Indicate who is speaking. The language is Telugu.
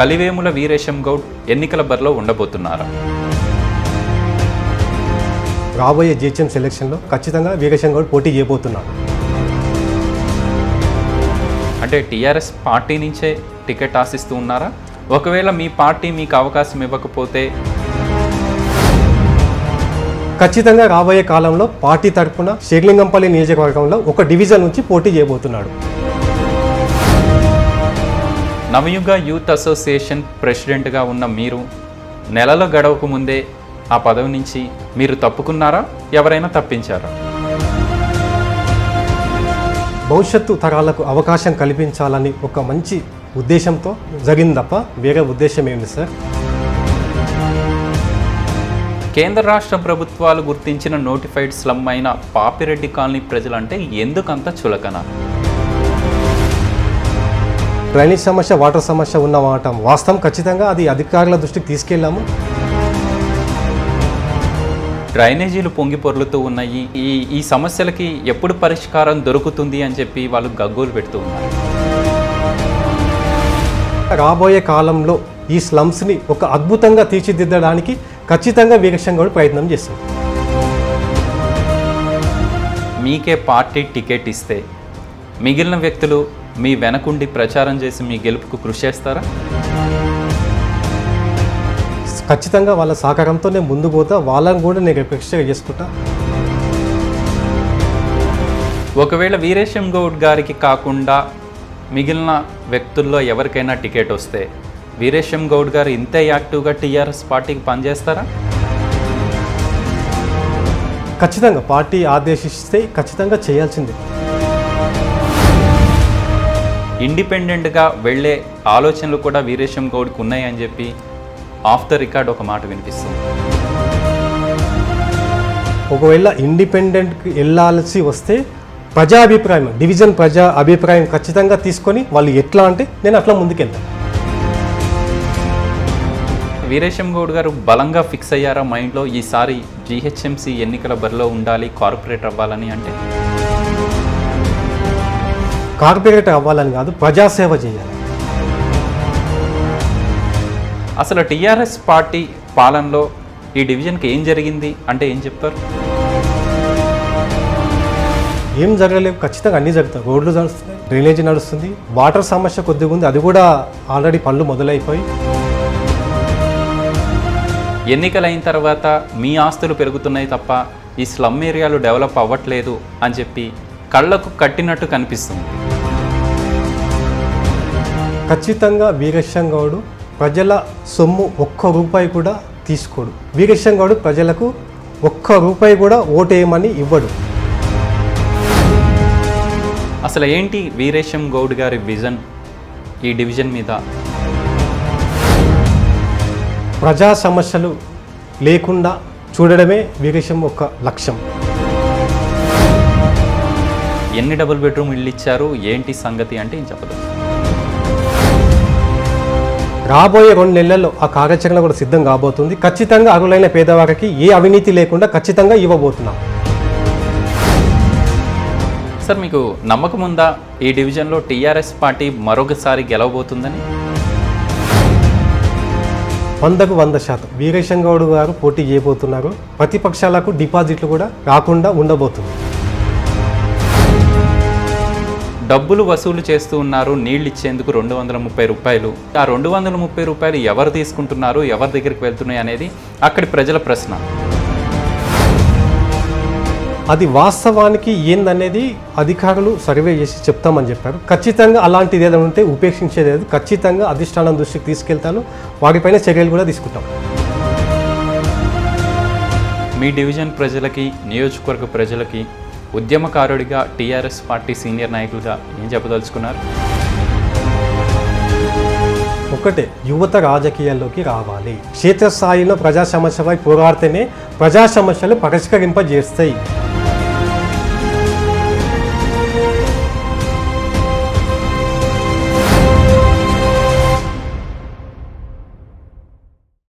Speaker 1: కలివేముల వీరేశం గౌడ్ ఎన్నికల బరిలో ఉండబోతున్నారా.
Speaker 2: రాబోయే జిహెచ్ఎం సెలక్షన్లో ఖచ్చితంగా వీరేశం గౌడ్ పోటీ చేయబోతున్నాడు
Speaker 1: అంటే టీఆర్ఎస్ పార్టీ నుంచే టికెట్ ఆశిస్తూ ఉన్నారా? ఒకవేళ మీ పార్టీ మీకు అవకాశం ఇవ్వకపోతే?
Speaker 2: ఖచ్చితంగా రాబోయే కాలంలో పార్టీ తరఫున శేర్లింగంపల్లి నియోజకవర్గంలో ఒక డివిజన్ నుంచి పోటీ చేయబోతున్నాడు.
Speaker 1: నవయుగ యూత్ అసోసియేషన్ ప్రెసిడెంట్గా ఉన్న మీరు నెలల గడవకు ముందే ఆ పదవి నుంచి మీరు తప్పుకున్నారా? ఎవరైనా తప్పించారా?
Speaker 2: భవిష్యత్తు తరాలకు అవకాశం కల్పించాలని ఒక మంచి ఉద్దేశంతో జరిగింది తప్ప వేరే ఉద్దేశం ఏమి సార్.
Speaker 1: కేంద్ర రాష్ట్ర ప్రభుత్వాలు గుర్తించిన నోటిఫైడ్ స్లమ్ అయిన పాపిరెడ్డి కాలనీ ప్రజలంటే ఎందుకంత చులకన?
Speaker 2: డ్రైనేజ్ సమస్య వాటర్ సమస్య ఉన్న మాట. వాస్తవం ఖచ్చితంగా అది అధికారుల దృష్టికి తీసుకెళ్ళాము.
Speaker 1: డ్రైనేజీలు పొంగి పొర్లుతూ ఉన్నాయి. ఈ ఈ సమస్యలకి ఎప్పుడు పరిష్కారం దొరుకుతుంది అని చెప్పి వాళ్ళు గగ్గోలు పెడుతూ ఉన్నారు.
Speaker 2: రాబోయే కాలంలో ఈ స్లమ్స్ని ఒక అద్భుతంగా తీర్చిదిద్దడానికి ఖచ్చితంగా వీరేశం గౌడ్ ప్రయత్నం చేస్తాం.
Speaker 1: మీకే పార్టీ టికెట్ ఇస్తే మిగిలిన వ్యక్తులు మీ వెనకుండి ప్రచారం చేసి మీ గెలుపుకు కృషి చేస్తారా?
Speaker 2: ఖచ్చితంగా వాళ్ళ సహకారంతో నేను ముందు పోతా వాళ్ళని కూడా నేను రిక్వెస్ట్ చేసుకుంటా.
Speaker 1: ఒకవేళ వీరేశం గౌడ్ గారికి కాకుండా మిగిలిన వ్యక్తుల్లో ఎవరికైనా టికెట్ వస్తే వీరేశం గౌడ్ గారు ఇంతే యాక్టివ్గా టీఆర్ఎస్ పార్టీకి పనిచేస్తారా?
Speaker 2: ఖచ్చితంగా పార్టీ ఆదేశిస్తే ఖచ్చితంగా చేయాల్సిందే.
Speaker 1: ఇండిపెండెంట్గా వెళ్ళే ఆలోచనలు కూడా వీరేశం గౌడ్కి ఉన్నాయని చెప్పి ఆఫ్ ద రికార్డ్ ఒక మాట వినిపిస్తుంది.
Speaker 2: ఒకవేళ ఇండిపెండెంట్కి వెళ్ళాల్సి వస్తే ప్రజా అభిప్రాయం డివిజన్ ప్రజా అభిప్రాయం ఖచ్చితంగా తీసుకొని వాళ్ళు ఎట్లా అంటే నేను అట్లా ముందుకెళ్తాను.
Speaker 1: వీరేశం గౌడ్ గారు బలంగా ఫిక్స్ అయ్యారా మైండ్లో? ఈసారి జీహెచ్ఎంసీ ఎన్నికల బరిలో ఉండాలి కార్పొరేట్ అవ్వాలని అంటే?
Speaker 2: కార్పొరేటర్ అవ్వాలని కాదు ప్రజాసేవ చేయాలి.
Speaker 1: అసలు టీఆర్ఎస్ పార్టీ పాలనలో ఈ డివిజన్కి ఏం జరిగింది? అంటే ఏం చెప్తారు?
Speaker 2: ఏం జరగలేవు ఖచ్చితంగా అన్నీ జరుగుతాయి. రోడ్లు నడుస్తున్నాయి డ్రైనేజీ నడుస్తుంది వాటర్ సమస్య కొద్దిగా ఉంది అది కూడా ఆల్రెడీ పనులు మొదలైపోయి.
Speaker 1: ఎన్నికలైన తర్వాత మీ ఆస్తులు పెరుగుతున్నాయి తప్ప ఈ స్లమ్ ఏరియాలు డెవలప్ అవ్వట్లేదు అని చెప్పి కళ్ళకు కట్టినట్టు కనిపిస్తుంది.
Speaker 2: ఖచ్చితంగా వీరేశం గౌడు ప్రజల సొమ్ము ఒక్క రూపాయి కూడా తీసుకోడు. వీరేశం గౌడు ప్రజలకు ఒక్క రూపాయి కూడా ఓటేయమని ఇవ్వడు.
Speaker 1: అసలు ఏంటి వీరేశం గౌడ్ గారి విజన్ ఈ డివిజన్ మీద?
Speaker 2: ప్రజా సమస్యలు లేకుండా చూడడమే వీరేశం ఒక లక్ష్యం.
Speaker 1: ఎన్ని డబుల్ బెడ్రూమ్ ఇల్లు ఇచ్చారు? ఏంటి సంగతి అంటే ఏం చెప్పదు.
Speaker 2: రాబోయే రెండు నెలల్లో ఆ కార్యాచరణ కూడా సిద్ధం కాబోతుంది. ఖచ్చితంగా అర్హులైన పేదవారికి ఏ అవినీతి లేకుండా ఖచ్చితంగా ఇవ్వబోతున్నాం.
Speaker 1: సార్ మీకు నమ్మకం ఉందా? ఈ డివిజన్లో టీఆర్ఎస్ పార్టీ మరొకసారి గెలవబోతుందని?
Speaker 2: వందకు వంద శాతం. వీరేశం గౌడ్ గారు పోటీ చేయబోతున్నారు. ప్రతిపక్షాలకు డిపాజిట్లు కూడా రాకుండా ఉండబోతుంది.
Speaker 1: డబ్బులు వసూలు చేస్తూ ఉన్నారు. నీళ్ళు ఇచ్చేందుకు రెండు వందల ముప్పై రూపాయలు. ఆ రెండు వందల ముప్పై రూపాయలు ఎవరు తీసుకుంటున్నారు? ఎవరి దగ్గరికి వెళ్తున్నాయి అనేది అక్కడి ప్రజల ప్రశ్న.
Speaker 2: అది వాస్తవానికి ఏందనేది అధికారులు సర్వే చేసి చెప్తామని చెప్పారు. ఖచ్చితంగా అలాంటిది ఏదైనా ఉంటే ఉపేక్షించేది ఖచ్చితంగా అధిష్టానం దృష్టికి తీసుకెళ్తాను. వారిపైన చర్యలు కూడా తీసుకుంటాం.
Speaker 1: మీ డివిజన్ ప్రజలకి నియోజకవర్గ ప్రజలకి ఉద్యమకారుడిగా టీఆర్ఎస్ పార్టీ సీనియర్ నాయకులుగా ఏం చెప్పదలుచుకున్నారు?
Speaker 2: ఒకటే యువత రాజకీయాల్లోకి రావాలి. క్షేత్రస్థాయిలో ప్రజా సమస్యపై పోరాడితేనే ప్రజా సమస్యలు పరిష్కరింపజేస్తాయి.